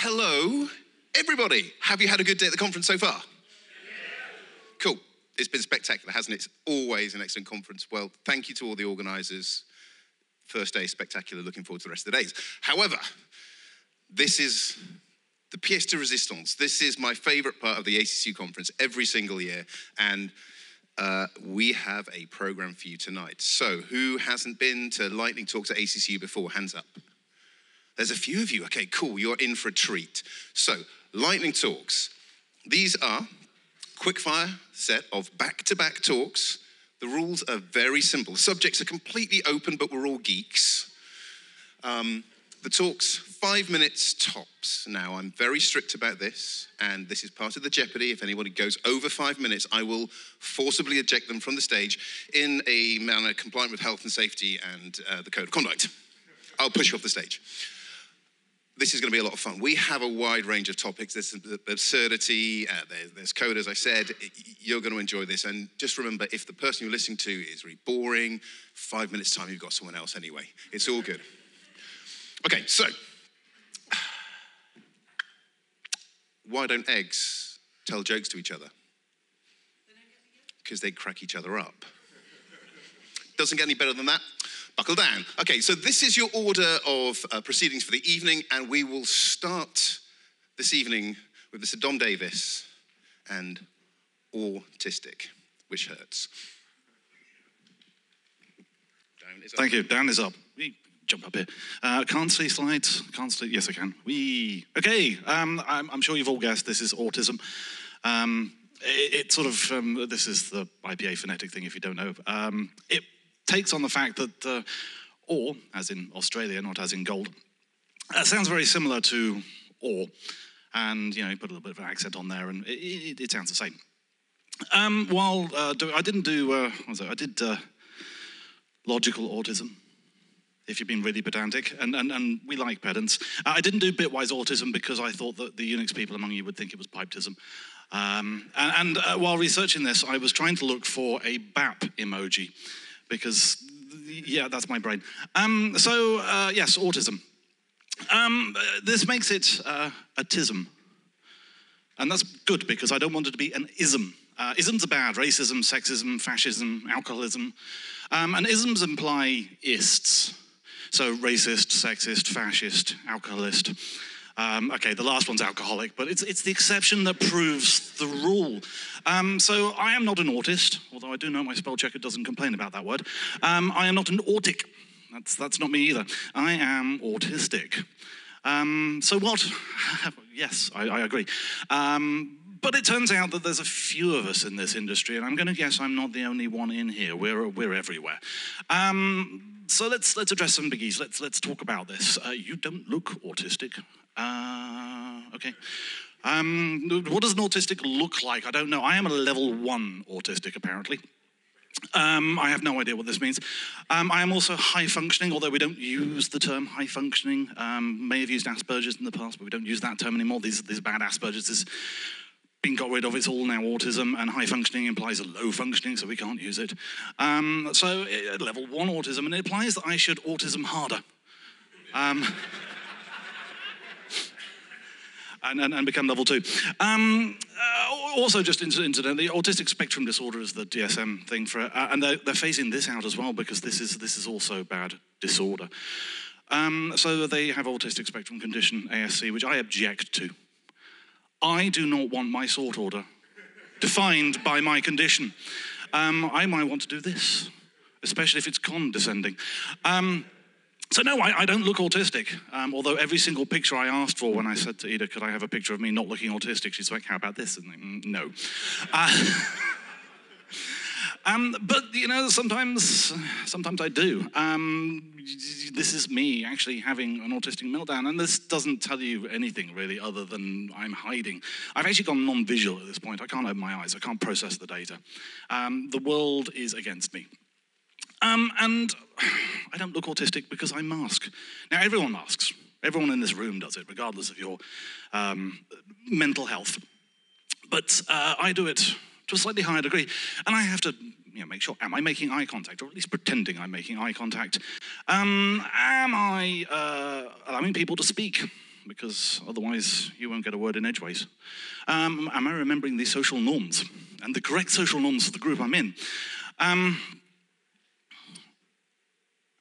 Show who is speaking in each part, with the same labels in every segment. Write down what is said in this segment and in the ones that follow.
Speaker 1: Hello, everybody. Have you had a good day at the conference so far? Cool. It's been spectacular, hasn't it? It's always an excellent conference. Well, thank you to all the organisers. First day, spectacular. Looking forward to the rest of the days. However, this is the pièce de résistance. This is my favourite part of the ACCU conference every single year, and uh, we have a program for you tonight. So, who hasn't been to lightning talks at ACCU before? Hands up. There's a few of you. Okay, cool. You're in for a treat. So, lightning talks. These are quickfire set of back-to-back talks. The rules are very simple. Subjects are completely open, but we're all geeks. Um, the talk's five minutes tops. Now, I'm very strict about this, and this is part of the jeopardy. If anybody goes over five minutes, I will forcibly eject them from the stage in a manner compliant with health and safety and uh, the code of conduct. I'll push you off the stage this is going to be a lot of fun. We have a wide range of topics. There's absurdity, uh, there's, there's, code, as I said. You're going to enjoy this. And just remember if the person you're listening to is really boring, five minutes' time, you've got someone else anyway. It's all good. Okay, so why don't eggs tell jokes to each other? Because they crack each other up. Doesn't get any better than that. Buckle down. Okay, so this is your order of uh, proceedings for the evening, and we will start this evening with Mr. Dom Davis and autistic, which hurts.
Speaker 2: Thank you. Dan is up. We jump up here. Uh, can't see slides. Can't see. Yes, I can. We. Okay. Um, I'm, I'm, sure you've all guessed this is autism. Um, it, it, sort of. Um, this is the IPA phonetic thing. If you don't know, um, it takes on the fact that uh, or, as in Australia, not as in gold, uh, sounds very similar to or, and you know, put a little bit of an accent on there, and it, it, it sounds the same. Um, while uh, do, I didn't do, uh, I did uh, logical autism. If you've been really pedantic, and, and, and we like pedants. Uh, I didn't do bitwise autism because I thought that the Unix people among you would think it was pipetism. Um, and, and uh, while researching this, I was trying to look for a BAP emoji because, yeah, that's my brain. Um, so, uh, yes, autism. Um, this makes it uh, a tism. And that's good because I don't want it to be an ism. Uh, isms are bad racism, sexism, fascism, alcoholism. Um, and isms imply ists. So, racist, sexist, fascist, alcoholist. Um, okay, the last one's alcoholic, but it's, it's the exception that proves the rule. Um, so I am not an autist, although I do know my spell checker doesn't complain about that word. Um, I am not an autic. That's, that's not me either. I am autistic. Um, so what? yes, I, I agree. Um, but it turns out that there's a few of us in this industry, and I'm going to guess I'm not the only one in here. We're, we're everywhere. Um, so let's, let's address some biggies. Let's, let's talk about this. Uh, you don't look autistic. Uh, okay. Um, what does an autistic look like? I don't know. I am a level one autistic, apparently. Um, I have no idea what this means. Um, I am also high functioning, although we don't use the term high functioning. Um, may have used Asperger's in the past, but we don't use that term anymore. These, these bad Asperger's is been got rid of. It's all now autism, and high functioning implies a low functioning, so we can't use it. Um, so, uh, level one autism, and it implies that I should autism harder. And, and, and become level two. Um, uh, also, just incidentally, autistic spectrum disorder is the DSM thing for it, uh, and they're, they're phasing this out as well because this is this is also bad disorder. Um, so they have autistic spectrum condition ASC, which I object to. I do not want my sort order defined by my condition. Um, I might want to do this, especially if it's condescending. Um, so no, I, I, don't look autistic. Um, although every single picture I asked for when I said to Ida, could I have a picture of me not looking autistic? She's like, how about this? And like, mm, no. Uh, um, but you know, sometimes, sometimes I do. Um, this is me actually having an autistic meltdown, and this doesn't tell you anything really, other than I'm hiding. I've actually gone non-visual at this point. I can't open my eyes. I can't process the data. Um, the world is against me. Um, and I don't look autistic because I mask. Now, everyone masks. Everyone in this room does it, regardless of your um, mental health. But uh, I do it to a slightly higher degree. And I have to you know, make sure, am I making eye contact, or at least pretending I'm making eye contact? Um, am I uh, allowing people to speak? because otherwise you won't get a word in edgeways. Um, am I remembering the social norms and the correct social norms for the group I'm in? Um,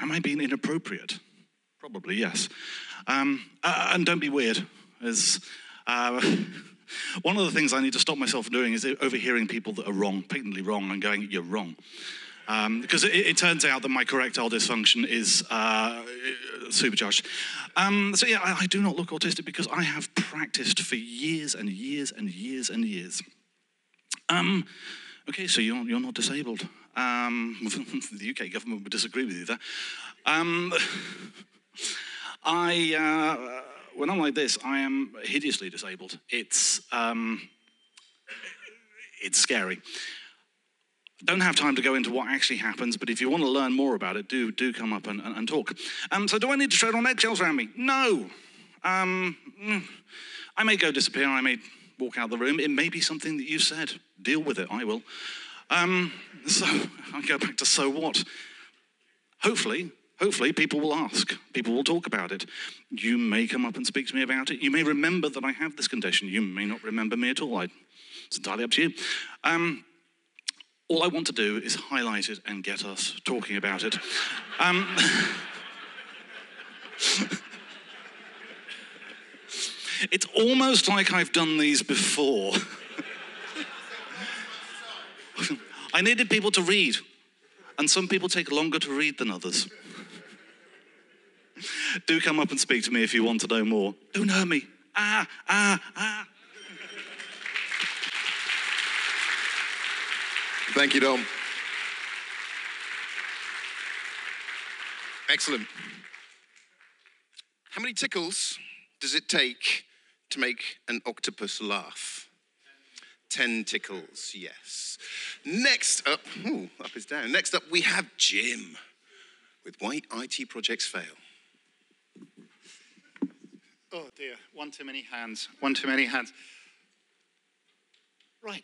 Speaker 2: am I being inappropriate? Probably, yes. Um, uh, and don't be weird, as uh, one of the things I need to stop myself from doing is overhearing people that are wrong, patently wrong, and going, you're wrong. Um, because it, it, turns out that my correctile dysfunction is uh, supercharged. Um, so, yeah, I, I, do not look autistic because I have practiced for years and years and years and years. Um, okay, so you're, you're not disabled. Um, the UK government would disagree with you there. Um, I, uh, when I'm like this, I am hideously disabled. It's, um, it's scary don't have time to go into what actually happens, but if you want to learn more about it, do, do come up and, and, and talk. Um, so, do I need to tread on eggshells around me? No. Um, mm, I may go disappear, I may walk out the room. It may be something that you said. Deal with it, I will. Um, so, I go back to so what? Hopefully, hopefully people will ask people will talk about it you may come up and speak to me about it you may remember that i have this condition you may not remember me at all I, it's entirely up to you um, all I want to do is highlight it and get us talking about it. Um, it's almost like I've done these before. I needed people to read, and some people take longer to read than others. Do come up and speak to me if you want to know more. Don't hurt me. Ah, ah, ah.
Speaker 1: Thank you, Dom. Excellent. How many tickles does it take to make an octopus laugh? Ten tickles, yes. Next up, ooh, up is down. Next up, we have Jim with Why IT Projects Fail.
Speaker 3: Oh dear, one too many hands, one too many hands. Right.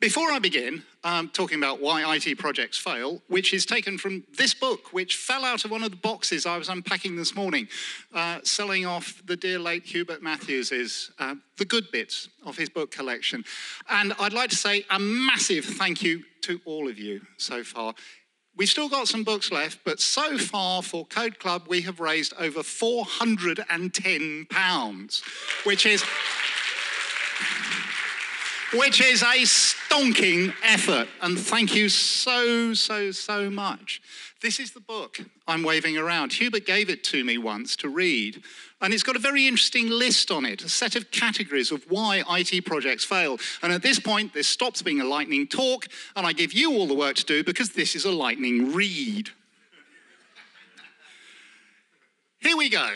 Speaker 3: Before I begin, I'm talking about why IT projects fail, which is taken from this book, which fell out of one of the boxes I was unpacking this morning, uh, selling off the dear late Hubert Matthews's uh, the good bits of his book collection. And I'd like to say a massive thank you to all of you so far. We've still got some books left, but so far for Code Club, we have raised over £410, which is which is a stonking effort. And thank you so, so, so much. This is the book I'm waving around. Hubert gave it to me once to read. And it's got a very interesting list on it, a set of categories of why IT projects fail. And at this point, this stops being a lightning talk, and I give you all the work to do because this is a lightning read. Here we go.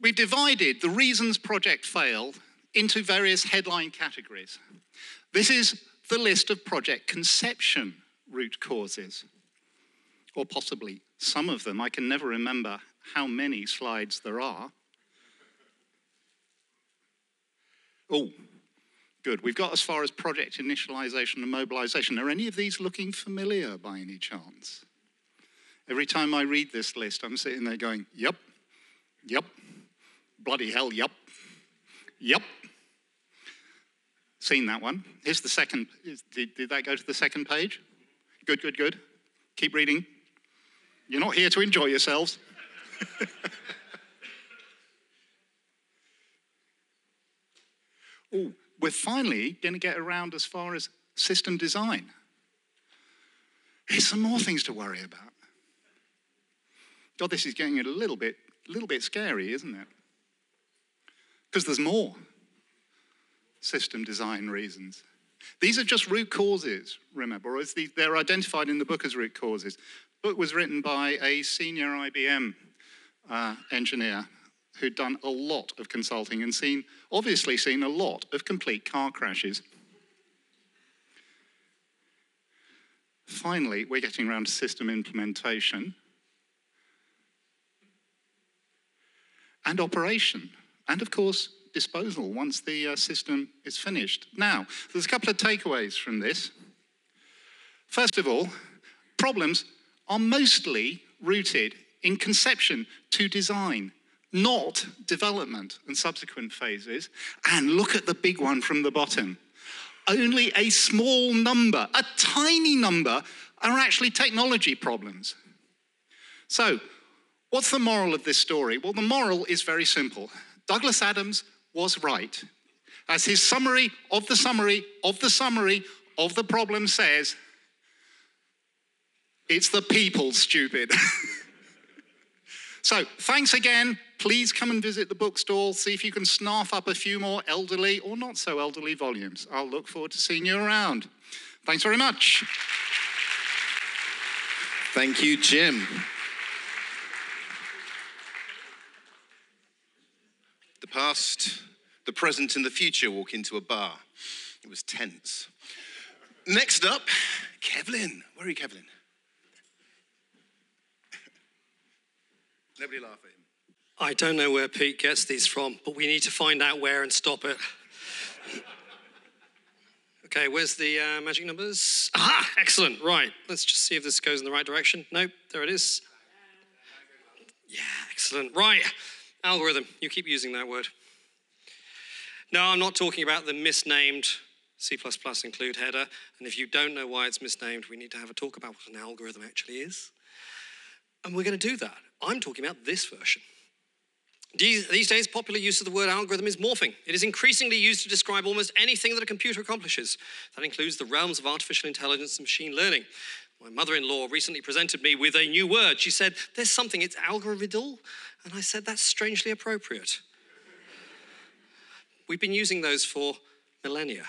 Speaker 3: We've divided the reasons project fail into various headline categories. This is the list of project conception root causes, or possibly some of them. I can never remember how many slides there are. Oh, good. We've got as far as project initialization and mobilization. Are any of these looking familiar by any chance? Every time I read this list, I'm sitting there going, yep, yep, bloody hell, yep, yep, Seen that one. Here's the second. Did, did that go to the second page? Good, good, good. Keep reading. You're not here to enjoy yourselves. oh, we're finally going to get around as far as system design. Here's some more things to worry about. God, this is getting a little bit, a little bit scary, isn't it? Because there's more system design reasons. These are just root causes, remember, or they're identified in the book as root causes. The book was written by a senior IBM uh, engineer who'd done a lot of consulting and seen, obviously seen a lot of complete car crashes. Finally, we're getting around to system implementation and operation. And of course, disposal once the uh, system is finished. Now, there's a couple of takeaways from this. First of all, problems are mostly rooted in conception to design, not development and subsequent phases. And look at the big one from the bottom. Only a small number, a tiny number, are actually technology problems. So, what's the moral of this story? Well, the moral is very simple. Douglas Adams was right. As his summary of the summary of the summary of the problem says, it's the people, stupid. so, thanks again. Please come and visit the bookstall. See if you can snarf up a few more elderly or not so elderly volumes. I'll look forward to seeing you around. Thanks very much.
Speaker 1: Thank you, Jim. Past, the present, and the future walk into a bar. It was tense. Next up, Kevlin. Where are you, Kevlin? Nobody laugh at him.
Speaker 4: I don't know where Pete gets these from, but we need to find out where and stop it. okay, where's the uh, magic numbers? Aha, excellent. Right, let's just see if this goes in the right direction. Nope, there it is. Yeah, excellent. Right, algorithm. You keep using that word. No, I'm not talking about the misnamed C++ include header. And if you don't know why it's misnamed, we need to have a talk about what an algorithm actually is. And we're going to do that. I'm talking about this version. These, days, popular use of the word algorithm is morphing. It is increasingly used to describe almost anything that a computer accomplishes. That includes the realms of artificial intelligence and machine learning. My mother in law recently presented me with a new word. She said, There's something, it's algorithm. And I said, That's strangely appropriate. We've been using those for millennia.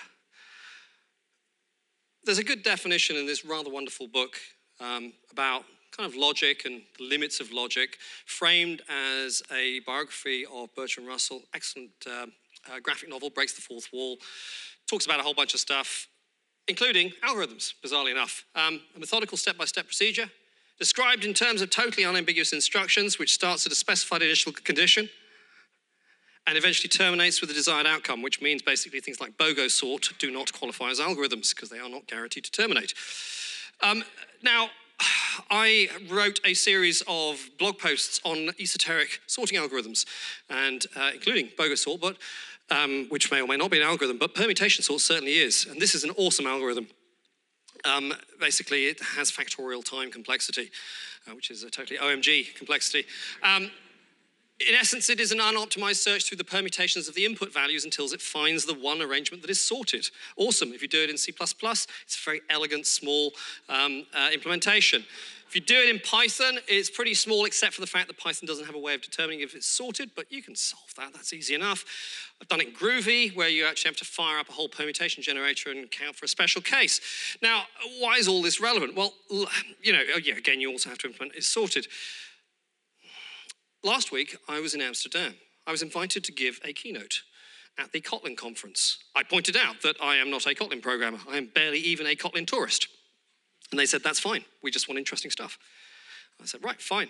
Speaker 4: There's a good definition in this rather wonderful book um, about kind of logic and the limits of logic, framed as a biography of Bertrand Russell. Excellent uh, uh, graphic novel, breaks the fourth wall, talks about a whole bunch of stuff, including algorithms, bizarrely enough. Um, a methodical step by step procedure, described in terms of totally unambiguous instructions, which starts at a specified initial condition and eventually terminates with the desired outcome, which means basically things like BOGO sort do not qualify as algorithms because they are not guaranteed to terminate. Um, now, I wrote a series of blog posts on esoteric sorting algorithms, and uh, including BOGO sort, but um, which may or may not be an algorithm, but permutation sort certainly is. And this is an awesome algorithm. Um, basically, it has factorial time complexity, uh, which is a totally OMG complexity. Um, in essence, it is an unoptimized search through the permutations of the input values until it finds the one arrangement that is sorted. Awesome. If you do it in C++, it's a very elegant, small um, uh, implementation. If you do it in Python, it's pretty small except for the fact that Python doesn't have a way of determining if it's sorted, but you can solve that. That's easy enough. I've done it in Groovy, where you actually have to fire up a whole permutation generator and count for a special case. Now, why is all this relevant? Well, you know, oh, yeah, again, you also have to implement is sorted. Last week, I was in Amsterdam. I was invited to give a keynote at the Kotlin conference. I pointed out that I am not a Kotlin programmer. I am barely even a Kotlin tourist. And they said, that's fine. We just want interesting stuff. I said, right, fine.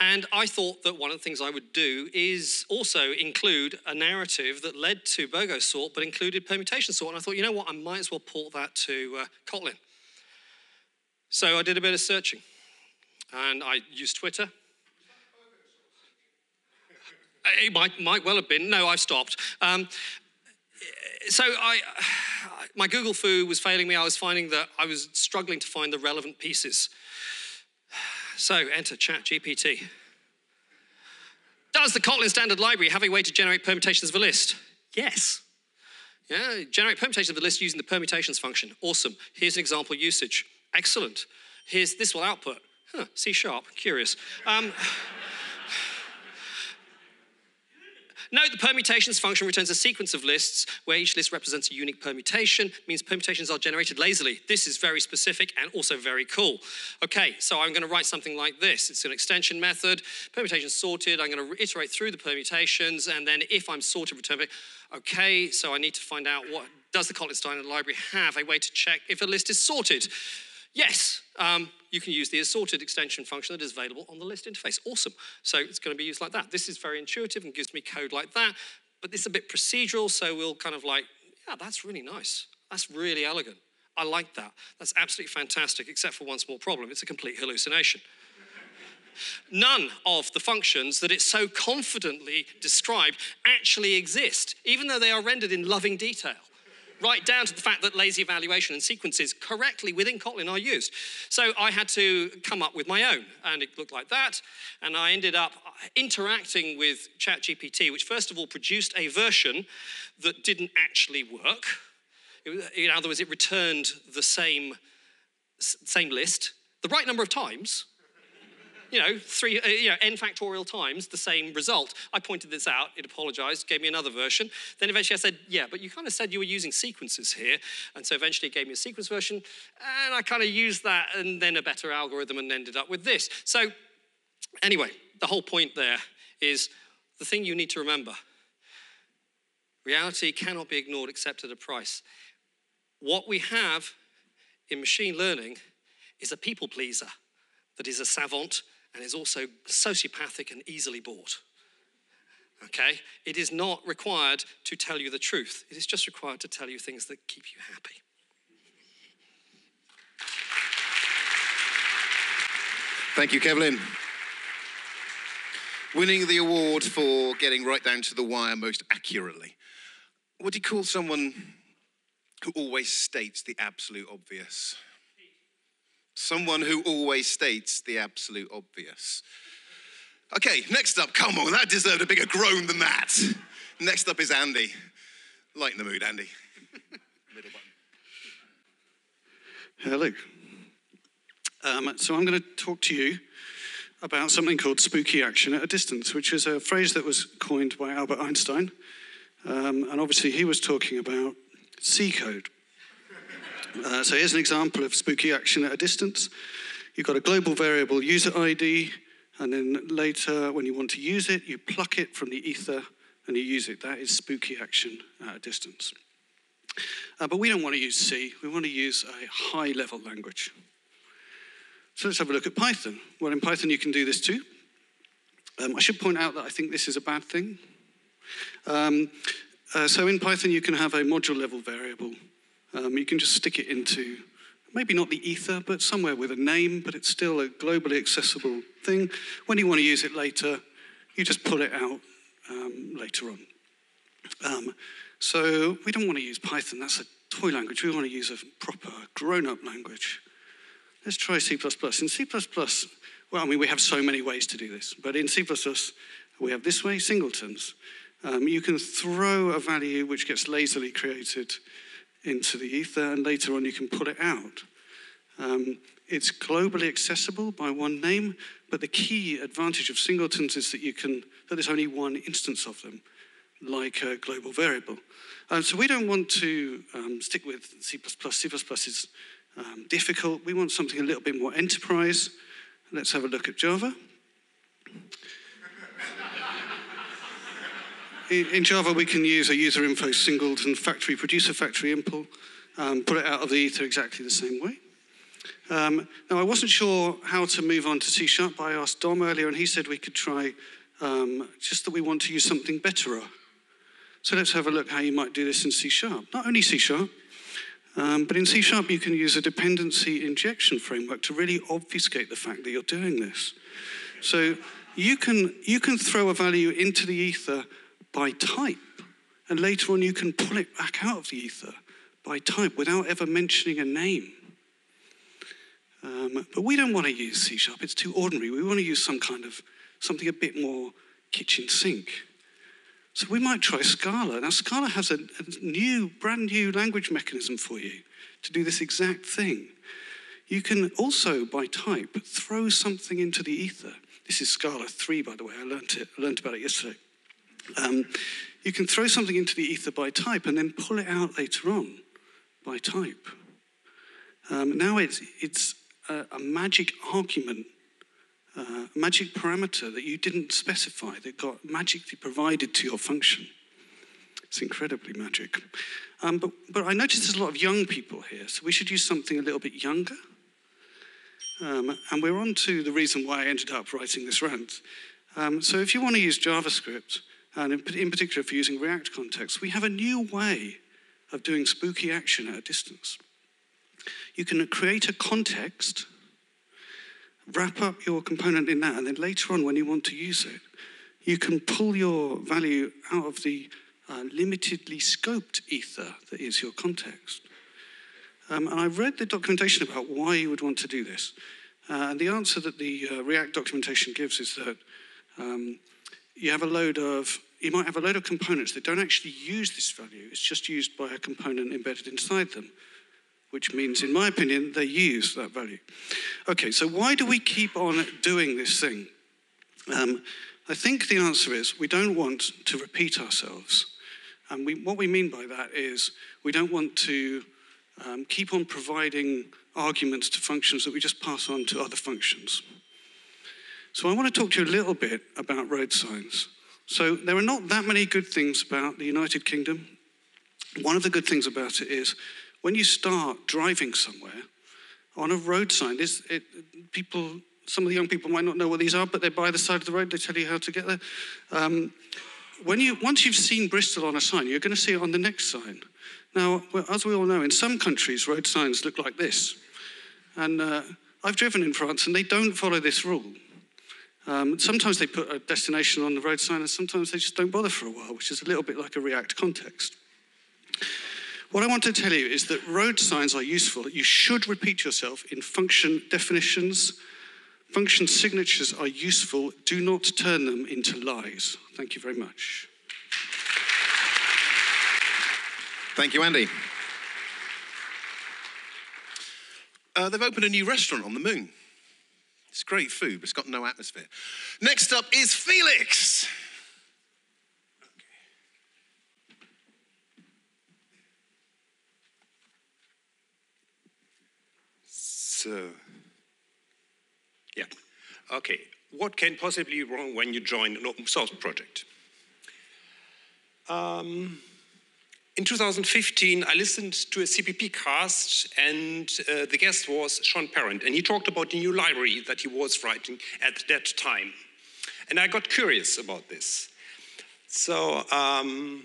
Speaker 4: And I thought that one of the things I would do is also include a narrative that led to BOGO sort, but included permutation sort. And I thought, you know what, I might as well port that to uh, Kotlin. So I did a bit of searching. And I used Twitter. It might, might well have been. No, I've stopped. Um, so I, my Google fu was failing me. I was finding that I was struggling to find the relevant pieces. So enter ChatGPT. Does the Kotlin standard library have a way to generate permutations of a list? Yes. Yeah, generate permutations of a list using the permutations function. Awesome. Here's an example usage. Excellent. Here's this will output. Huh, C sharp. Curious. Um, Note the permutations function returns a sequence of lists where each list represents a unique permutation, means permutations are generated lazily. This is very specific and also very cool. Okay, so I'm going to write something like this. It's an extension method, permutation sorted. I'm going to iterate through the permutations, and then if I'm sorted, return it. Okay, so I need to find out what does the standard library have a way to check if a list is sorted? Yes, um, you can use the is sorted extension function that is available on the list interface. Awesome. So it's going to be used like that. This is very intuitive and gives me code like that, but this is a bit procedural, so we'll kind of like, yeah, that's really nice. That's really elegant. I like that. That's absolutely fantastic, except for one small problem. It's a complete hallucination. None of the functions that it so confidently described actually exist, even though they are rendered in loving detail right down to the fact that lazy evaluation and sequences correctly within Kotlin are used. So I had to come up with my own, and it looked like that. And I ended up interacting with ChatGPT, which first of all produced a version that didn't actually work. in other words, it returned the same, same list the right number of times, you know, three, uh, you know, n factorial times the same result. I pointed this out, it apologized, gave me another version. Then eventually I said, yeah, but you kind of said you were using sequences here. And so eventually it gave me a sequence version, and I kind of used that and then a better algorithm and ended up with this. So, anyway, the whole point there is the thing you need to remember reality cannot be ignored except at a price. What we have in machine learning is a people pleaser that is a savant and is also sociopathic and easily bored. Okay? It is not required to tell you the truth, it is just required to tell you things that keep you happy.
Speaker 1: Thank you, Kevlin. Winning the award for getting right down to the wire most accurately. What do you call someone who always states the absolute obvious? Someone who always states the absolute obvious. Okay, next up, come on, that deserved a bigger groan than that. Next up is Andy. Lighten the mood, Andy. Middle
Speaker 5: button. Hello. Um, so I'm going to talk to you about something called spooky action at a distance, which is a phrase that was coined by Albert Einstein. Um, and obviously, he was talking about C code. Uh, so here's an example of spooky action at a distance. You've got a global variable user ID, and then later, when you want to use it, you pluck it from the ether and you use it. That is spooky action at a distance. Uh, but we don't want to use C, we want to use a high level language. So let's have a look at Python. Well, in Python, you can do this too. Um, I should point out that I think this is a bad thing. Um, uh, so in Python, you can have a module level variable um, you can just stick it into maybe not the ether, but somewhere with a name, but it's still a globally accessible thing. When you want to use it later, you just pull it out um, later on. Um, so we don't want to use Python, that's a toy language. We want to use a proper grown up language. Let's try C. In C, well, I mean, we have so many ways to do this, but in C, we have this way singletons. Um, you can throw a value which gets lazily created into the ether, and later on you can pull it out. Um, it's globally accessible by one name, but the key advantage of singletons is that you can that there's only one instance of them, like a global variable. Um, so we don't want to um, stick with C++. C++ is um, difficult. We want something a little bit more enterprise. Let's have a look at Java. In Java, we can use a user info singleton factory producer factory impl, um, put it out of the ether exactly the same way. Um, now, I wasn't sure how to move on to C sharp, but I asked Dom earlier, and he said we could try um, just that we want to use something better. So let's have a look how you might do this in C sharp. Not only C sharp, um, but in C sharp, you can use a dependency injection framework to really obfuscate the fact that you're doing this. So you can, you can throw a value into the ether by type. And later on, you can pull it back out of the ether by type without ever mentioning a name. Um, but we don't want to use C sharp, it's too ordinary. We want to use some kind of something a bit more kitchen sink. So we might try Scala. Now, Scala has a, a new, brand new language mechanism for you to do this exact thing. You can also, by type, throw something into the ether. This is Scala 3, by the way. I learned, it, I learned about it yesterday. Um, you can throw something into the ether by type and then pull it out later on by type. Um, now it's, it's a, a magic argument, uh, a magic parameter that you didn't specify that got magically provided to your function. It's incredibly magic. Um, but, but I noticed there's a lot of young people here, so we should use something a little bit younger. Um, and we're on to the reason why I ended up writing this rant. Um, so if you want to use JavaScript, and in, particular for using React context, we have a new way of doing spooky action at a distance. You can create a context wrap up your component in that, and then later on, when you want to use it, you can pull your value out of the uh, limitedly scoped ether that is your context. Um, and I've read the documentation about why you would want to do this. Uh, and the answer that the uh, React documentation gives is that um, you have a load of, you might have a load of components that don't actually use this value. It's just used by a component embedded inside them, which means, in my opinion, they use that value. Okay, so why do we keep on doing this thing? Um, I think the answer is we don't want to repeat ourselves. And we, what we mean by that is we don't want to um, keep on providing arguments to functions that we just pass on to other functions. So I want to talk to you a little bit about road signs. So there are not that many good things about the United Kingdom. One of the good things about it is when you start driving somewhere on a road sign, is it, people, some of the young people might not know what these are, but they're by the side of the road. They tell you how to get there. Um, when you, once you've seen Bristol on a sign, you're going to see it on the next sign. Now, as we all know, in some countries, road signs look like this. And uh, I've driven in France, and they don't follow this rule. Um, sometimes they put a destination on the road sign, and sometimes they just don't bother for a while, which is a little bit like a React context. What I want to tell you is that road signs are useful. You should repeat yourself in function definitions. Function signatures are useful. Do not turn them into lies. Thank you very much.
Speaker 1: Thank you, Andy. Uh, they've opened a new restaurant on the moon. It's great food, but it's got no atmosphere. Next up is Felix.
Speaker 6: So, yeah, okay. What can possibly be wrong when you join an open source project? Um, in 2015, I listened to a CppCast, and uh, the guest was Sean Parent, and he talked about the new library that he was writing at that time. And I got curious about this. So um,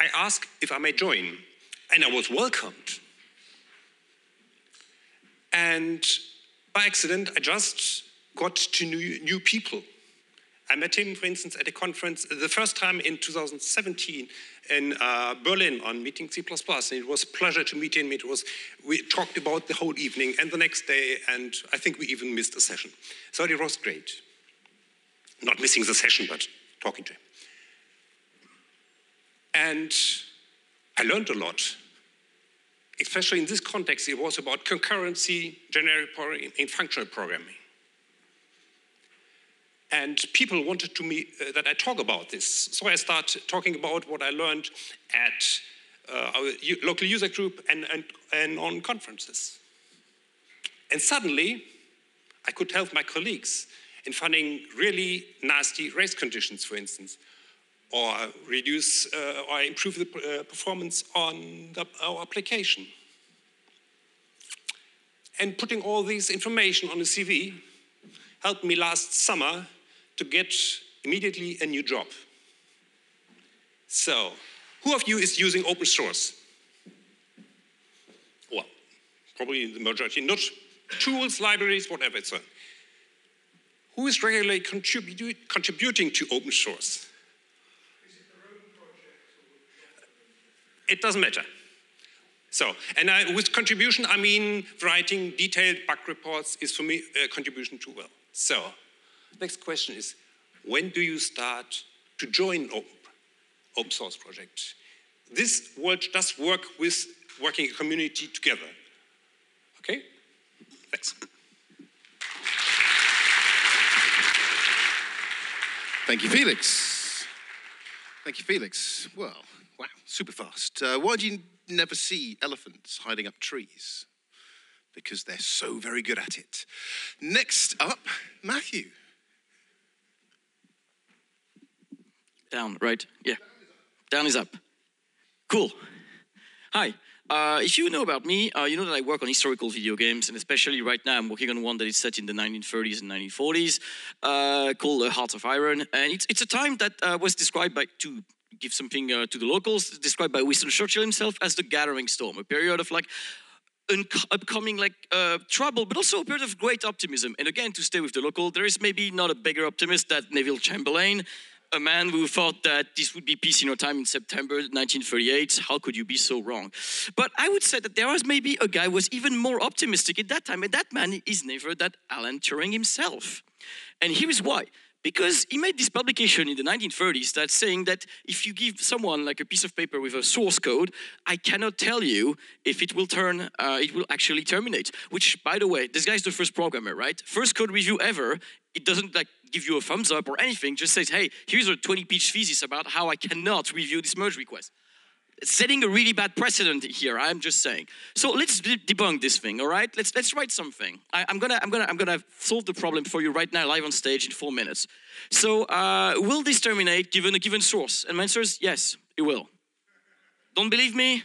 Speaker 6: I asked if I may join, and I was welcomed. And by accident, I just got to know new people I met him, for instance, at a conference the first time in 2017 in uh, Berlin on meeting C++. And it was a pleasure to meet him. It was, we talked about the whole evening and the next day, and I think we even missed a session. So it was great. Not missing the session, but talking to him. And I learned a lot. Especially in this context, it was about concurrency, generic programming, and functional programming. And people wanted to me uh, that I talk about this. So I start talking about what I learned at uh, our local user group and, and, and on conferences. And suddenly, I could help my colleagues in finding really nasty race conditions, for instance, or reduce uh, or improve the uh, performance on the, our application. And putting all this information on a CV helped me last summer to get immediately a new job. So, who of you is using open source? Well, probably the majority, not tools, libraries, whatever it's on. Who is regularly contribu contributing to open source? It doesn't matter. So, and I, with contribution, I mean writing detailed bug reports is for me a contribution too well. So, Next question is, when do you start to join open, source project? This world does work with working a community together. Okay? Thanks.
Speaker 1: Thank you, Felix. Thank you, Felix. Well, wow, super fast. Uh, why do you never see elephants hiding up trees? Because they're so very good at it. Next up, Mathieu.
Speaker 7: Down, right? Yeah. Down is up. Cool. Hi. Uh, if you know about me, uh, you know that I work on historical video games, and especially right now, I'm working on one that is set in the 1930s and 1940s, uh, called uh, Hearts of Iron. And it's, it's a time that uh, was described by, to give something uh, to the locals, described by Winston Churchill himself as the gathering storm, a period of like upcoming like uh, trouble, but also a period of great optimism. And again, to stay with the local, there is maybe not a bigger optimist than Neville Chamberlain, a man who thought that this would be peace in our time in September 1938. How could you be so wrong? But I would say that there was maybe a guy who was even more optimistic at that time, and that man is never that Alan Turing himself. And here is why. Because he made this publication in the 1930s that's saying that if you give someone like a piece of paper with a source code, I cannot tell you if it will turn, uh, it will actually terminate. Which, by the way, this guy's the first programmer, right? First code review ever. It doesn't like give you a thumbs up or anything. Just says, hey, here's a 20-page thesis about how I cannot review this merge request setting a really bad precedent here. I'm just saying. So let's de- debunk this thing. All right, let's let's write something. I, am gonna I'm gonna I'm gonna solve the problem for you right now, live on stage in four minutes. So uh, will this terminate given a given source? And my answer is yes, it will. Don't believe me?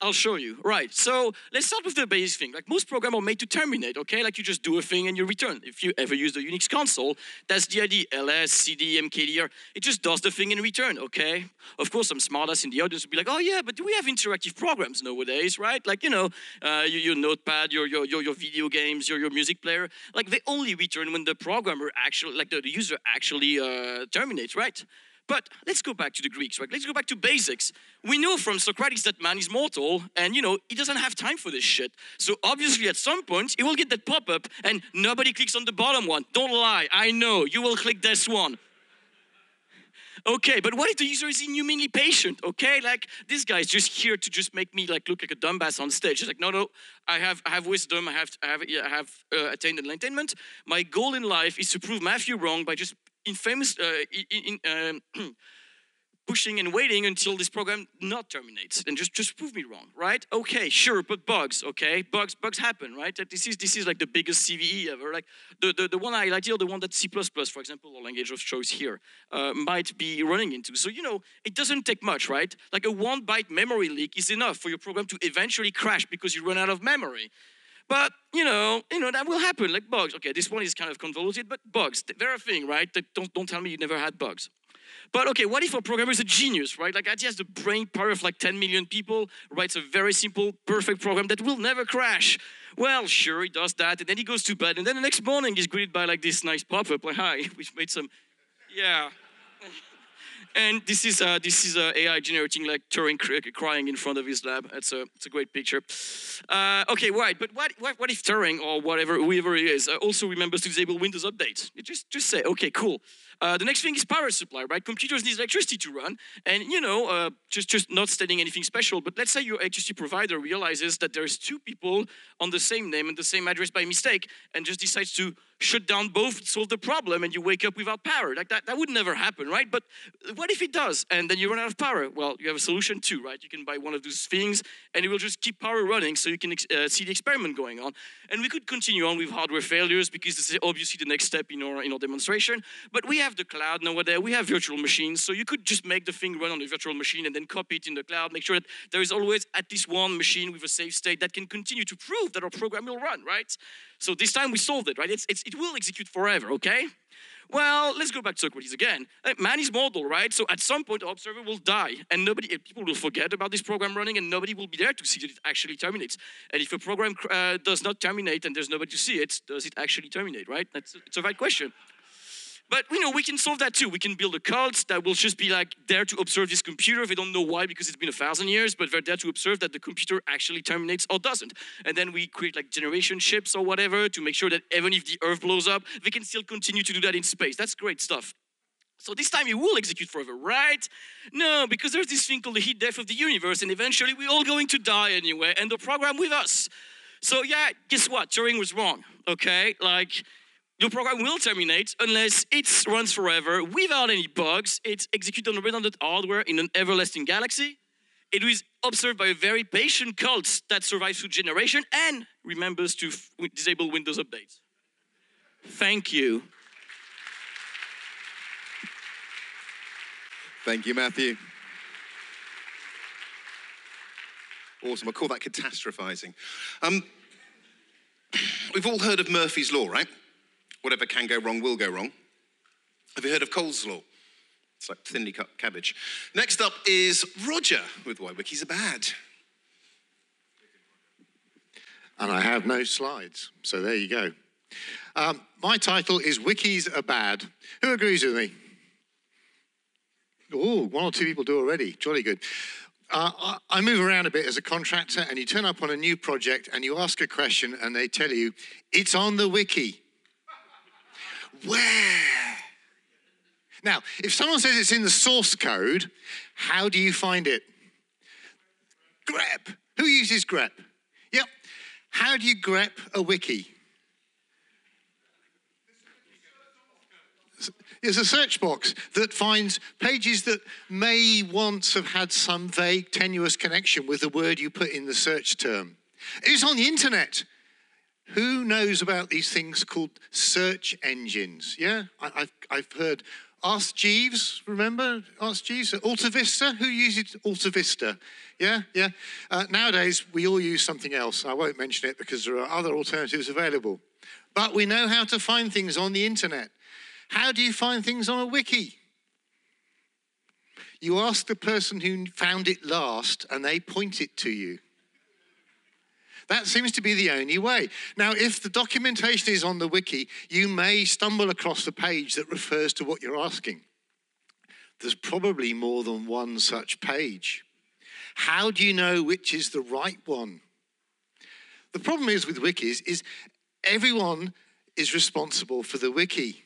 Speaker 7: I'll show you. Right. So let's start with the basic thing. Like most programs are made to terminate, okay? Like you just do a thing and you return. If you ever use the Unix console, that's the idea. ls, cd, mkdir, it just does the thing and return, okay? Of course, some smartass in the audience would be like, oh yeah, but do we have interactive programs nowadays, right? Like, you know, uh, your, your, notepad, your, your, your, your video games, your, your music player. Like they only return when the programmer actually, like the, the user actually uh, terminates, right? But let's go back to the Greeks, right? Let's go back to basics. We know from Socrates that man is mortal, and you know, he doesn't have time for this shit. So obviously, at some point, he will get that pop up, and nobody clicks on the bottom one. Don't lie, I know, you will click this one. Okay, but what if the user is inhumanly patient? Okay, like this guy is just here to just make me like look like a dumbass on stage. He's like, no, no, I have, I have wisdom, I have, I have, I have uh, attained enlightenment. My goal in life is to prove Mathieu wrong by just infamous, uh, in, in, um, pushing and waiting until this program not terminates. And just just prove me wrong right? Okay sure but bugs okay? Bugs bugs happen right? This is this is like the biggest cve ever. Like the the, the one i like here the one that c++ for example or language of choice here uh, might be running into. So you know it doesn't take much right? Like a one byte memory leak is enough for your program to eventually crash because you run out of memory but you know, you know that will happen. Like bugs. Okay, this one is kind of convoluted, but bugs. They're a thing, right? Don't don't tell me you never had bugs. But okay, what if a programmer is a genius, right? Like he has the brain power of like 10 million people, writes a very simple, perfect program that will never crash. Well, sure, he does that, and then he goes to bed, and then the next morning he's greeted by like this nice pop-up, like, hi, we've made some, yeah. and this is uh, this is uh, AI generating like Turing crying in front of his lab. It's a it's a great picture. Uh, okay, right. But what, what what if Turing or whatever whoever he is uh, also remembers to disable Windows updates? Just just say okay, cool. Uh, the next thing is power supply, right? Computers need electricity to run, and you know, uh, just just not stating anything special. But let's say your electricity provider realizes that there's two people on the same name and the same address by mistake, and just decides to shut down both, solve the problem, and you wake up without power. Like that, that would never happen, right? But what if it does, and then you run out of power? Well, you have a solution too, right? You can buy one of those things, and it will just keep power running, so you can uh, see the experiment going on. And we could continue on with hardware failures because this is obviously the next step in our in our demonstration. But we have the cloud nowadays. We have virtual machines, so you could just make the thing run on a virtual machine and then copy it in the cloud. Make sure that there is always at least one machine with a safe state that can continue to prove that our program will run, right? So this time we solved it, right? It's, it's, it will execute forever, okay? Well, let's go back to Socrates again. Man is mortal, right? So at some point, the observer will die, and nobody, uh, people will forget about this program running, and nobody will be there to see that it actually terminates. And if a program uh, does not terminate, and there's nobody to see it, does it actually terminate, right? That's it's a right question. But you know, we can solve that too. We can build a cult that will just be like there to observe this computer. They don't know why because it's been a thousand years, but they're there to observe that the computer actually terminates or doesn't. And then we create like generation ships or whatever to make sure that even if the Earth blows up, they can still continue to do that in space. That's great stuff. So this time you will execute forever, right? No, because there's this thing called the heat death of the universe, and eventually we're all going to die anyway, and the program with us. So yeah, guess what? Turing was wrong. Okay, like your program will terminate unless it runs forever without any bugs. It's executed on redundant hardware in an everlasting galaxy. It is observed by a very patient cult that survives through generation and remembers to disable Windows updates. Thank you.
Speaker 1: Thank you, Mathieu. Awesome. I call that catastrophizing. Um, we've all heard of Murphy's Law, right? Whatever can go wrong will go wrong. Have you heard of Cole's Law? It's like thinly cut cabbage. Next up is Roger with Why Wikis Are Bad.
Speaker 8: And I have no slides, so there you go. Um, my title is Wikis Are Bad. Who agrees with me? Oh, one or two people do already. Jolly good. Uh, I, I move around a bit as a contractor, and you turn up on a new project and you ask a question, and they tell you, it's on the wiki. Where? Now, if someone says it's in the source code, how do you find it? grep. Who uses grep? Yep. How do you grep a wiki? There's a search box that finds pages that may once have had some vague, tenuous connection with the word you put in the search term. It's on the internet. Who knows about these things called search engines? Yeah, I, have I've heard Ask Jeeves, remember? Ask Jeeves. Alta Vista, who uses Alta Vista? Yeah, yeah. Uh, nowadays, we all use something else. I won't mention it because there are other alternatives available. But we know how to find things on the internet. How do you find things on a wiki? You ask the person who found it last, and they point it to you. That seems to be the only way. Now, if the documentation is on the wiki, you may stumble across a page that refers to what you're asking. There's probably more than one such page. How do you know which is the right one? The problem is with wikis is everyone is responsible for the wiki,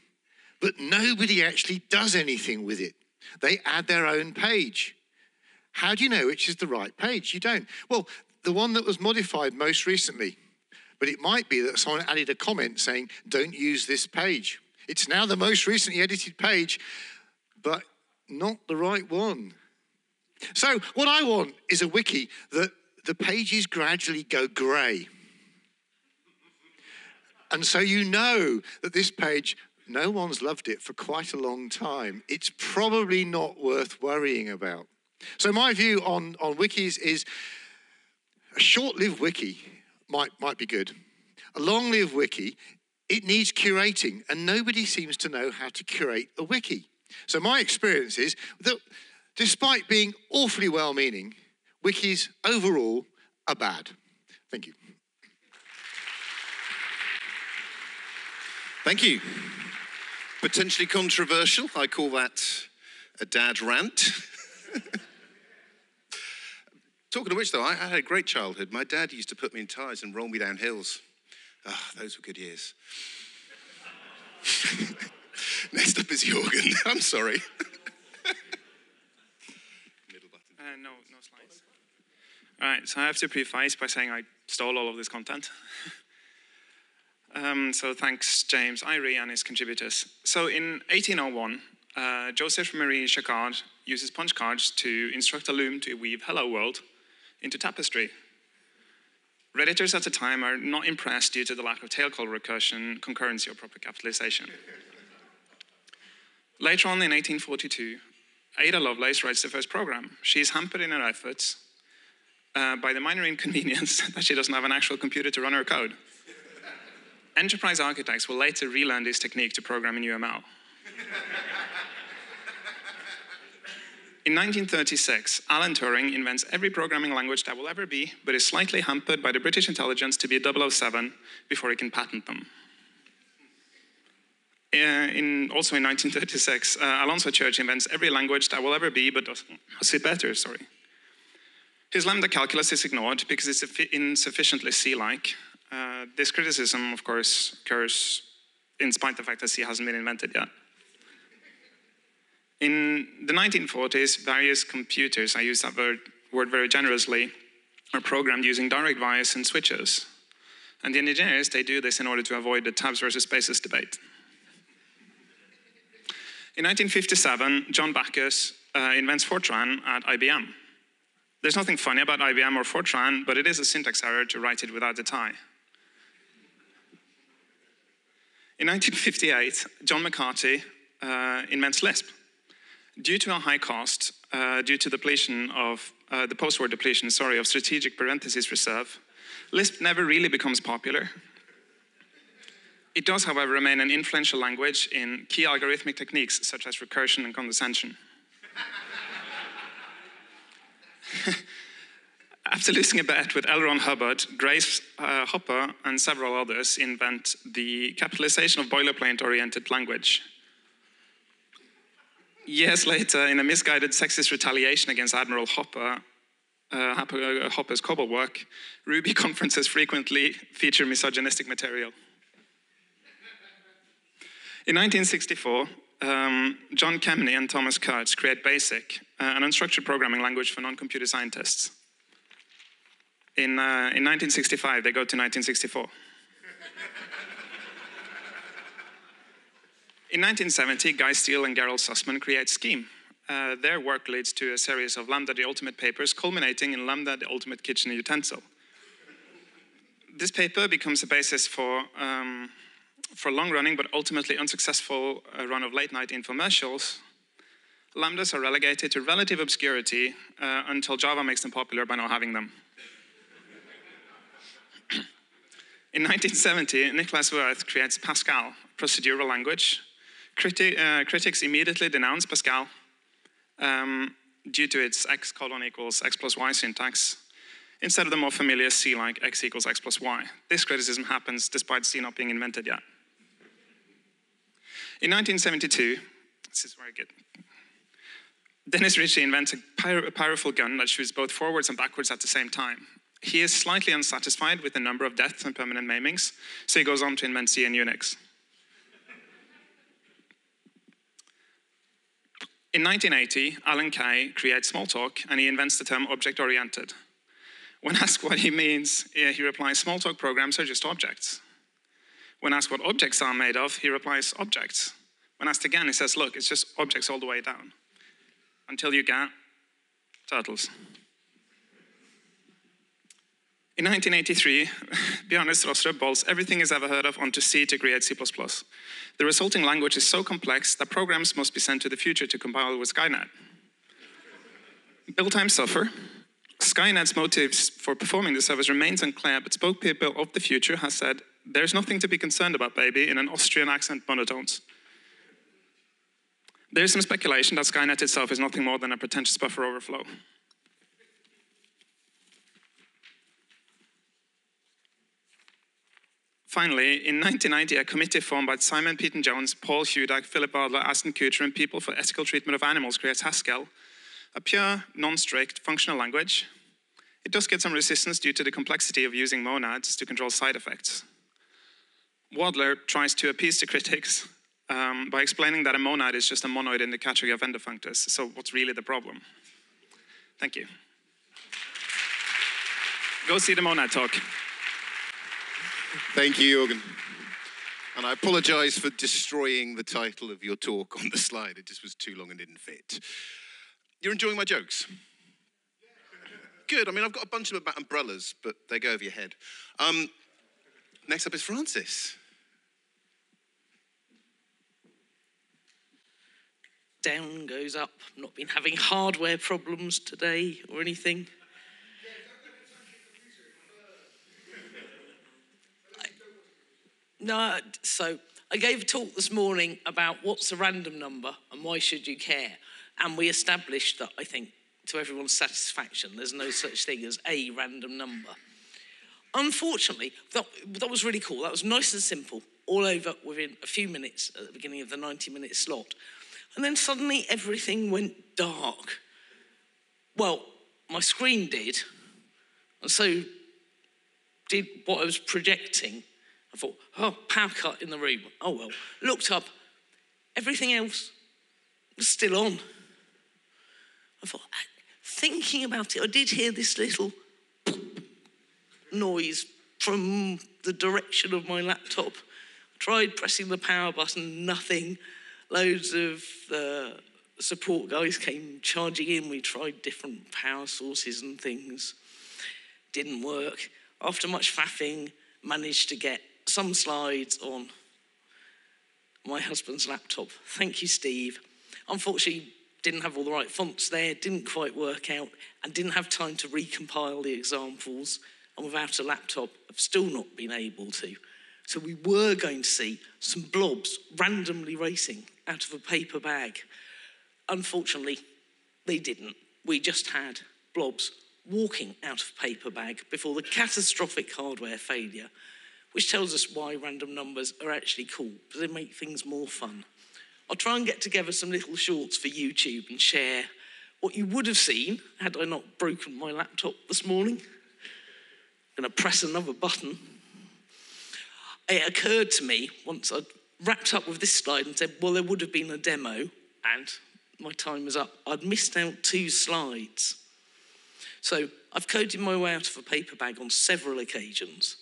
Speaker 8: but nobody actually does anything with it. They add their own page. How do you know which is the right page? You don't. Well, the one that was modified most recently. But it might be that someone added a comment saying, don't use this page. It's now the most recently edited page, but not the right one. So, what I want is a wiki that the pages gradually go grey. And so you know that this page, no one's loved it for quite a long time. It's probably not worth worrying about. So, my view on, on wikis is a short-lived wiki might, might be good. A long-lived wiki, it needs curating, and nobody seems to know how to curate a wiki. So my experience is that despite being awfully well-meaning, wikis overall are bad. Thank you.
Speaker 1: Thank you. Potentially controversial. I call that a dad rant. Talking of which, though, I had a great childhood. My dad used to put me in ties and roll me down hills. Ah, oh, those were good years. Next up is Jorgen. I'm sorry.
Speaker 9: Middle button. Uh, no, no slides. All right, so I have to preface by saying I stole all of this content. um, so thanks, James, Iry, and his contributors. So in 1801, uh, Joseph Marie Jacquard uses punch cards to instruct a loom to weave Hello World into tapestry. Redditors at the time are not impressed due to the lack of tail call recursion, concurrency, or proper capitalization. Later on in 1842, Ada Lovelace writes the first program. She is hampered in her efforts uh, by the minor inconvenience that she doesn't have an actual computer to run her code. Enterprise architects will later relearn this technique to program in UML. In 1936, Alan Turing invents every programming language that will ever be, but is slightly hampered by the British intelligence to be a 007 before he can patent them. Uh, in, also in 1936, uh, Alonzo Church invents every language that will ever be, but does it better, sorry. His lambda calculus is ignored because it's insufficiently C-like. Uh, this criticism, of course, occurs in spite of the fact that C hasn't been invented yet. In the 1940s, various computers, I use that word, word very generously, are programmed using direct vias and switches. And the engineers, they do this in order to avoid the tabs versus spaces debate. In 1957, John Backus uh, invents Fortran at IBM. There's nothing funny about IBM or Fortran, but it is a syntax error to write it without a tie. In 1958, John McCarthy uh, invents Lisp. Due to a high cost, uh, due to depletion of uh, the post-war depletion, sorry, of strategic parentheses reserve, Lisp never really becomes popular. It does, however, remain an influential language in key algorithmic techniques such as recursion and condescension. After losing a bet with L. Ron Hubbard, Grace uh, Hopper and several others invent the capitalization of boilerplate-oriented language. Years later, in a misguided sexist retaliation against Admiral Hopper, uh, uh, Hopper's COBOL work, Ruby conferences frequently feature misogynistic material. In 1964, um, John Kemeny and Thomas Kurtz create BASIC, uh, an unstructured programming language for non-computer scientists. In, uh, in 1965, they go to 1964. In 1970, Guy Steele and Gerald Sussman create Scheme. Uh, their work leads to a series of Lambda the Ultimate papers, culminating in Lambda the Ultimate Kitchen Utensil. This paper becomes a basis for, um, for long-running but ultimately unsuccessful uh, run of late-night infomercials. Lambdas are relegated to relative obscurity uh, until Java makes them popular by not having them. In 1970, Nicholas Wirth creates Pascal, procedural language. Criti- uh, critics immediately denounce Pascal um, due to its x colon equals x plus y syntax, instead of the more familiar C like x equals x plus y. This criticism happens despite C not being invented yet. In 1972, this is I get. Dennis Ritchie invents a, a powerful gun that shoots both forwards and backwards at the same time. He is slightly unsatisfied with the number of deaths and permanent maimings, so he goes on to invent C and Unix. In 1980, Alan Kay creates Smalltalk and he invents the term object oriented. When asked what he means, eh, he replies Smalltalk programs are just objects. When asked what objects are made of, he replies objects. When asked again, he says, Look, it's just objects all the way down. Until you get turtles. In 1983, Bjarne Stroustrup bolts everything he's ever heard of onto C to create C++. The resulting language is so complex that programs must be sent to the future to compile with Skynet. Build time suffer. Skynet's motives for performing the service remains unclear, but spokespeople of the future has said, there's nothing to be concerned about, baby, in an Austrian accent monotones. There's some speculation that Skynet itself is nothing more than a pretentious buffer overflow. Finally, in 1990, a committee formed by Simon Peyton Jones, Paul Hudak, Philip Wadler, Ashton Kutcher, and people for ethical treatment of animals creates Haskell, a pure, non-strict functional language. It does get some resistance due to the complexity of using monads to control side effects. Wadler tries to appease the critics um, by explaining that a monad is just a monoid in the category of endofunctors. So what's really the problem? Thank you. Go see the monad talk.
Speaker 1: Thank you, Jorgen. And I apologize for destroying the title of your talk on the slide. It just was too long and didn't fit. You're enjoying my jokes? Good. I mean, I've got a bunch of them about umbrellas, but they go over your head. Um, next up is Frances.
Speaker 10: Down goes up. Not been having hardware problems today or anything. No, so I gave a talk this morning about what's a random number and why should you care. And we established that, I think, to everyone's satisfaction, there's no such thing as a random number. Unfortunately, that, that was really cool. That was nice and simple, all over within a few minutes at the beginning of the 90 minute slot. And then suddenly everything went dark. Well, my screen did, and so did what I was projecting. I thought, oh, power cut in the room. Oh well. Looked up, everything else was still on. I thought, thinking about it, I did hear this little noise from the direction of my laptop. Tried pressing the power button, nothing. Loads of uh, support guys came charging in. We tried different power sources and things. Didn't work. After much faffing, managed to get some slides on my husband's laptop. Thank you, Steve. Unfortunately, didn't have all the right fonts there, didn't quite work out, and didn't have time to recompile the examples. And without a laptop, I've still not been able to. So we were going to see some blobs randomly racing out of a paper bag. Unfortunately, they didn't. We just had blobs walking out of paper bag before the catastrophic hardware failure, which tells us why random numbers are actually cool, because they make things more fun. I'll try and get together some little shorts for YouTube and share what you would have seen had I not broken my laptop this morning. I'm going to press another button. It occurred to me once I'd wrapped up with this slide and said, well, there would have been a demo, and my time was up. I'd missed out two slides. So I've coded my way out of a paper bag on several occasions,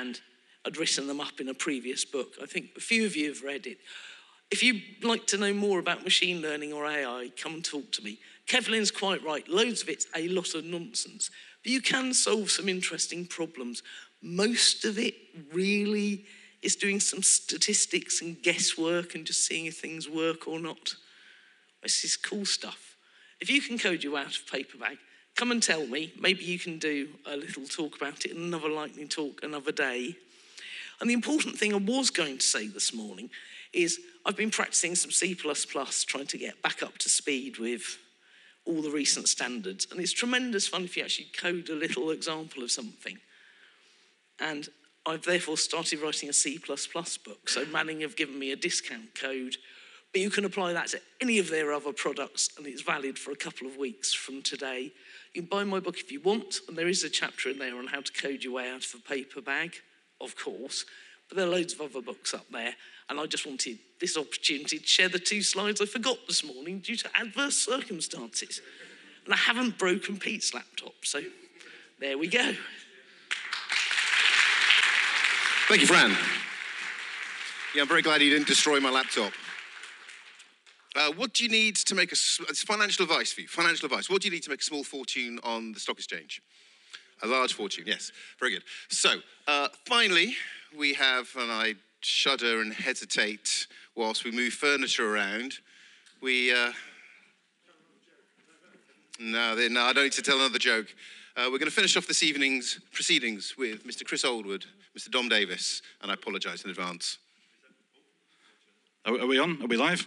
Speaker 10: and I'd written them up in a previous book. I think a few of you have read it. If you'd like to know more about machine learning or AI, come and talk to me. Kevlin's quite right. Loads of it's a lot of nonsense. But you can solve some interesting problems. Most of it really is doing some statistics and guesswork and just seeing if things work or not. This is cool stuff. If you can code your out of paper bag, come and tell me. Maybe you can do a little talk about it another lightning talk another day. And the important thing I was going to say this morning is I've been practicing some C++, trying to get back up to speed with all the recent standards. And it's tremendous fun if you actually code a little example of something. And I've therefore started writing a C++ book. So Manning have given me a discount code, but you can apply that to any of their other products, and it's valid for a couple of weeks from today. You can buy my book if you want, and there is a chapter in there on how to code your way out of a paper bag, of course. But there are loads of other books up there, and I just wanted this opportunity to share the two slides I forgot this morning due to adverse circumstances. And I haven't broken Pete's laptop, so there we go.
Speaker 1: Thank you, Fran. Yeah, I'm very glad you didn't destroy my laptop. Uh, what do you need to make a financial advice for you? Financial advice. What do you need to make a small fortune on the stock exchange? A large fortune, yes. Very good. So, uh, finally, we have, and I shudder and hesitate whilst we move furniture around. We. Uh, no, no, I don't need to tell another joke. Uh, we're going to finish off this evening's proceedings with Mr. Chris Oldwood, Mr. Dom Davis, and I apologise in advance.
Speaker 2: Are we on? Are we live?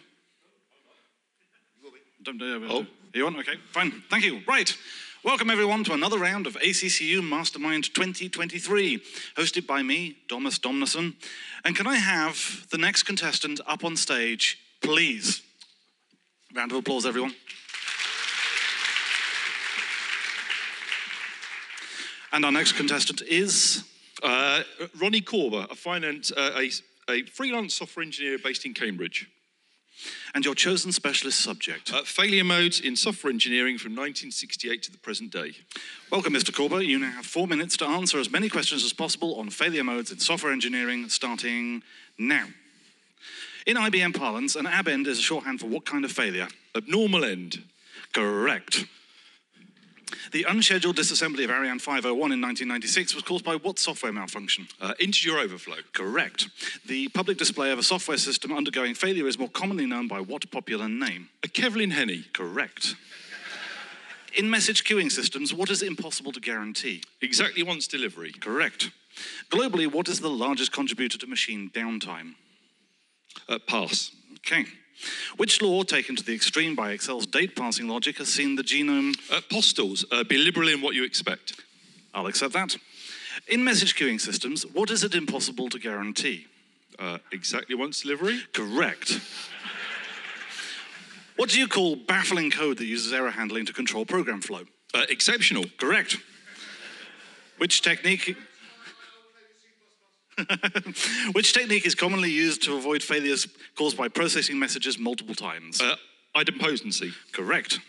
Speaker 2: Don't, uh, oh. You on? Okay, fine. Thank you. Right. Welcome, everyone, to another round of ACCU Mastermind 2023, hosted by me, Domus Domnison. And can I have the next contestant up on stage, please? Round of applause, everyone. And our next contestant is
Speaker 11: Uh, Ronnie Corber, a finance, uh, a, a freelance software engineer based in Cambridge.
Speaker 2: And your chosen specialist subject?
Speaker 11: Uh, failure modes in software engineering from 1968 to the present day.
Speaker 2: Welcome, Mr. Corber. You now have four minutes to answer as many questions as possible on failure modes in software engineering, starting now. In IBM parlance, an ab end is a shorthand for what kind of failure?
Speaker 11: Abnormal end.
Speaker 2: Correct. The unscheduled disassembly of Ariane 501 in 1996 was caused by what software malfunction?
Speaker 11: Uh, integer overflow.
Speaker 2: Correct. The public display of a software system undergoing failure is more commonly known by what popular name?
Speaker 11: A Kevlin Henney.
Speaker 2: Correct. In message queuing systems, what is impossible to guarantee?
Speaker 11: Exactly once delivery.
Speaker 2: Correct. Globally, what is the largest contributor to machine downtime?
Speaker 11: Uh, pass.
Speaker 2: Okay. Which law, taken to the extreme by Excel's date passing logic, has seen the genome?
Speaker 11: Uh, Postel's. Uh, be liberal in what you expect.
Speaker 2: I'll accept that. In message queuing systems, what is it impossible to guarantee?
Speaker 11: Uh, exactly once delivery.
Speaker 2: Correct. what do you call baffling code that uses error handling to control program flow?
Speaker 11: Uh, exceptional.
Speaker 2: Correct. Which technique? Which technique is commonly used to avoid failures caused by processing messages multiple times?
Speaker 11: Uh, idempotency.
Speaker 2: Correct.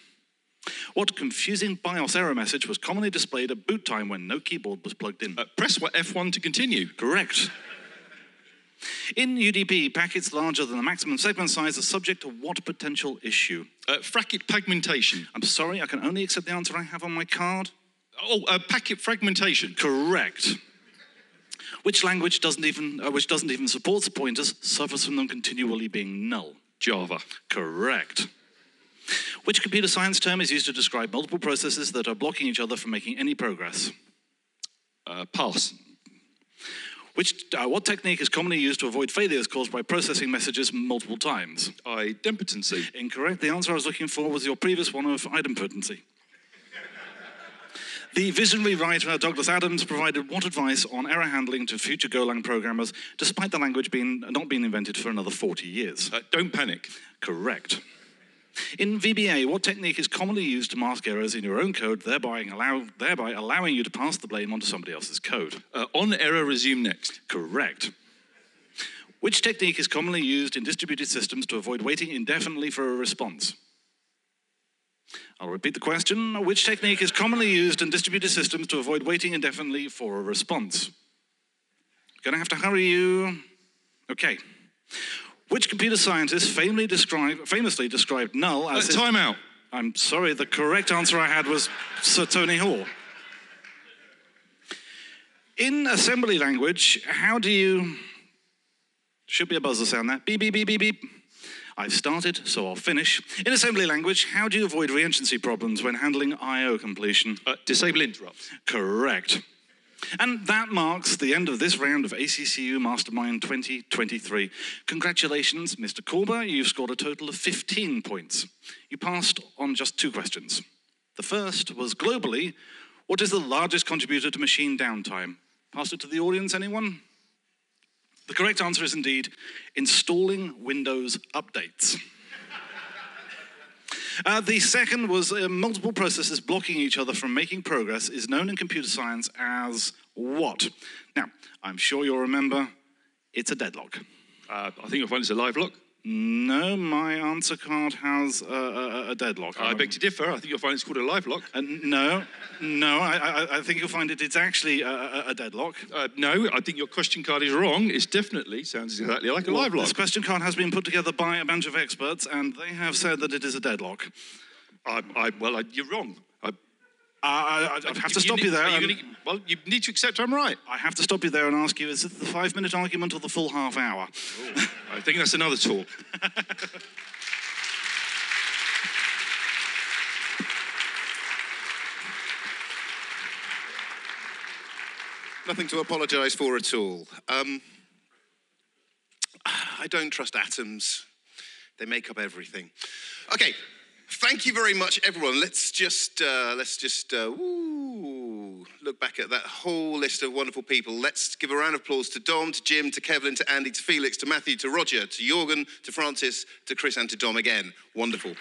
Speaker 2: What confusing BIOS error message was commonly displayed at boot time when no keyboard was plugged in?
Speaker 11: Uh, press F1 to continue.
Speaker 2: Correct. In UDP, packets larger than the maximum segment size are subject to what potential issue?
Speaker 11: Uh, fracket fragmentation.
Speaker 2: I'm sorry, I can only accept the answer I have on my card.
Speaker 11: Oh, uh, packet fragmentation.
Speaker 2: Correct. Which language doesn't even, uh, which doesn't even support the pointers, suffers from them continually being null?
Speaker 11: Java.
Speaker 2: Correct. Which computer science term is used to describe multiple processes that are blocking each other from making any progress?
Speaker 11: Uh, pass.
Speaker 2: Which, uh, what technique is commonly used to avoid failures caused by processing messages multiple times?
Speaker 11: Idempotency.
Speaker 2: Incorrect. The answer I was looking for was your previous one of idempotency. The visionary writer Douglas Adams provided what advice on error handling to future Golang programmers, despite the language being not being invented for another 40 years?
Speaker 11: Uh, don't panic.
Speaker 2: Correct. In VBA, what technique is commonly used to mask errors in your own code, thereby, allow, thereby allowing you to pass the blame onto somebody else's code?
Speaker 11: Uh, on error, resume next.
Speaker 2: Correct. Which technique is commonly used in distributed systems to avoid waiting indefinitely for a response? I'll repeat the question. Which technique is commonly used in distributed systems to avoid waiting indefinitely for a response? Gonna have to hurry you. Okay. Which computer scientist famously described, famously described null as
Speaker 11: Uh, time out.
Speaker 2: I'm sorry, the correct answer I had was Sir Tony Hoare. In assembly language, how do you. Should be a buzzer sound there. Beep, beep, beep, beep, beep. I've started, so I'll finish. In assembly language, how do you avoid reentrancy problems when handling I.O. completion?
Speaker 11: Uh, disable interrupts.
Speaker 2: Correct. And that marks the end of this round of ACCU Mastermind 2023. Congratulations, Mr. Korber. You've scored a total of 15 points. You passed on just two questions. The first was globally, what is the largest contributor to machine downtime? Pass it to the audience, anyone? The correct answer is indeed installing Windows updates. Uh, the second was uh, multiple processes blocking each other from making progress is known in computer science as what? Now, I'm sure you'll remember it's a deadlock.
Speaker 11: Uh, I think you'll find it's a live lock.
Speaker 2: No, my answer card has a, a, a deadlock.
Speaker 11: I beg to differ. I think you'll find it's called a live lock.
Speaker 2: Uh, no, no, I, I, I think you'll find it, it's actually a, a, a deadlock.
Speaker 11: Uh, no, I think your question card is wrong. It's definitely sounds exactly like a live lock.
Speaker 2: This question card has been put together by a bunch of experts, and they have said that it is a deadlock.
Speaker 11: I, I, well, I, you're wrong. I,
Speaker 2: I, I, I have to stop
Speaker 11: need-
Speaker 2: you there.
Speaker 11: are
Speaker 2: and-
Speaker 11: gonna- well, you need to accept I'm right.
Speaker 2: I have to stop you there and ask you: Is it the five-minute argument or the full half hour?
Speaker 11: I think that's another talk.
Speaker 1: Nothing to apologise for at all. Um, I don't trust atoms. They make up everything. Okay, thank you very much, everyone. Let's just uh, let's just uh, look back at that whole list of wonderful people. Let's give a round of applause to Dom, to Jim, to Kevlin, to Andy, to Felix, to Mathieu, to Roger, to Jorgen, to Frances, to Chris, and to Dom again. Wonderful.